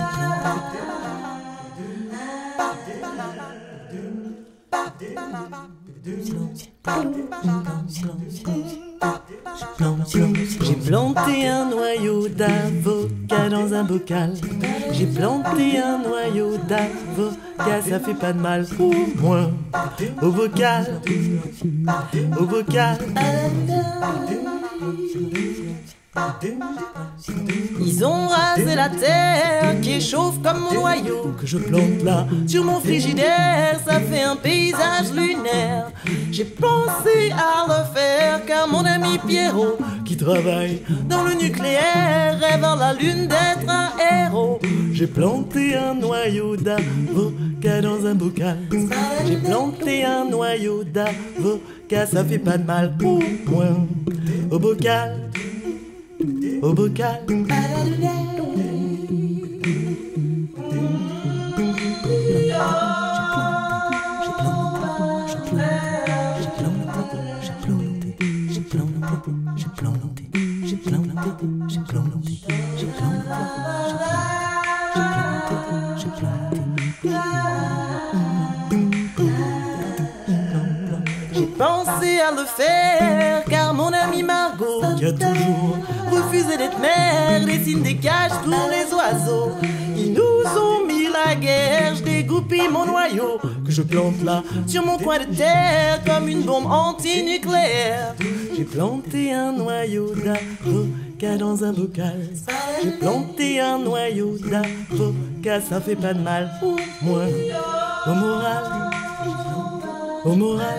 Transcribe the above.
Yeah. J'ai planté un noyau d'avocat dans un bocal. J'ai planté un noyau d'avocat, ça fait pas de mal pour moi. Au bocal, au bocal. Ils ont rasé la terre qui chauffe comme mon noyau que je plante là sur mon frigidaire. Ça fait un paysage lunaire. J'ai pensé à le faire car mon ami Pierrot qui travaille dans le nucléaire rêve dans la lune d'être un héros. J'ai planté un noyau d'avocat dans un bocal. J'ai planté un noyau d'avocat, ça fait pas de mal pour moi. Au bocal au bocal. J'ai pensé à le faire car mon ami Margot qui a toujours refusé d'être mère dessine des cages pour les oiseaux. Ils nous ont mis la guerre, je dégoupille mon noyau que je plante là sur mon coin de terre comme une bombe antinucléaire. J'ai planté un noyau d'avocat dans un bocal. J'ai planté un noyau d'avocat, ça fait pas de mal. Moi, au moral, au moral.